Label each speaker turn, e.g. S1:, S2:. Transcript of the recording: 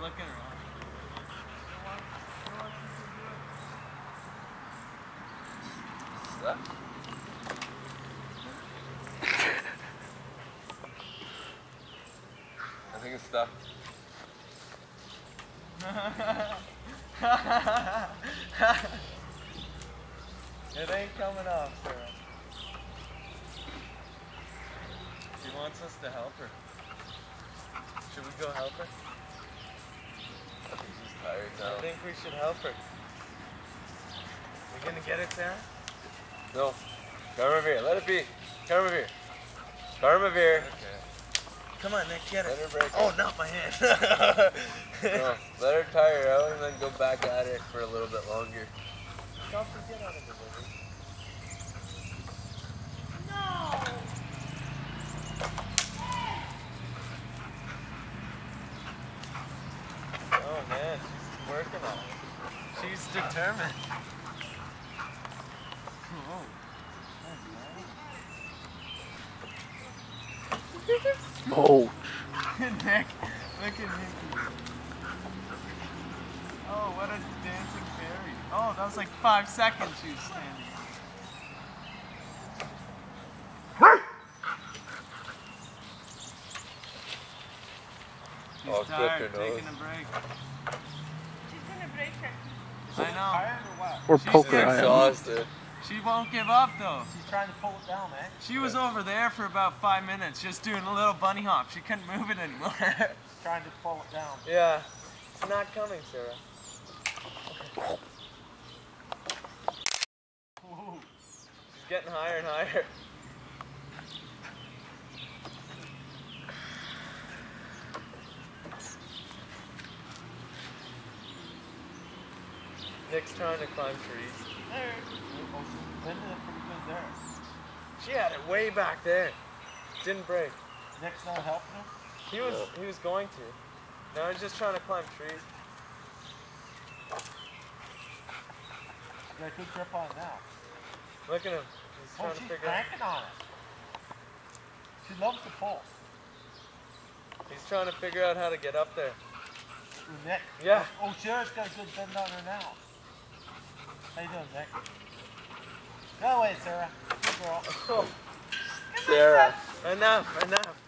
S1: looking around.
S2: I think it's stuck.
S1: it ain't coming off, Sara. She wants us to help her. Should we go help her?
S2: I think
S1: I think we should help her. We gonna get it, Sara?
S2: No. Come over here. Let it be. Come over here. Come over here.
S1: Okay. Come on, Nick, get
S2: Let
S1: it.
S2: her break
S1: Oh,
S2: it.
S1: not my hand.
S2: No, let her tire out and then go back at it for a little bit longer.
S1: Don't forget out of the way. Oh man, she's working on it. She's determined. Oh.
S3: Oh,
S1: Nick, look at Niki. Oh, what a dancing fairy. Oh, that was like five seconds she was standing. She's
S2: Oh,
S1: tired, taking a break.
S4: She's gonna break her.
S1: I know.
S3: we're
S1: She's
S3: poking
S1: there.
S3: at.
S2: Exhausted.
S1: She won't give up though.
S5: She's trying to pull it down, man.
S1: She was over there for about five minutes just doing a little bunny hop. She couldn't move it anymore.
S5: Trying to pull it down.
S1: yeah. It's not coming, Sara. She's getting higher and higher. Nick's trying to climb trees.
S5: There. Oh, she's bending it pretty good there.
S1: She had it way back there. Didn't break.
S5: Nick's not helping her.
S1: He was he was going to. Now he's just trying to climb trees.
S5: She's got a good grip on it now.
S1: Look at him. He's
S5: Oh,
S1: trying to
S5: she's
S1: figure out.
S5: on it. She loves to pull.
S1: He's trying to figure out how to get up there.
S5: Nick.
S1: Yeah.
S5: Oh, Sara's got a good bend on her now. How you doing, Zach? Go away, Sara. Good girl.
S2: Sara.
S1: enough, enough.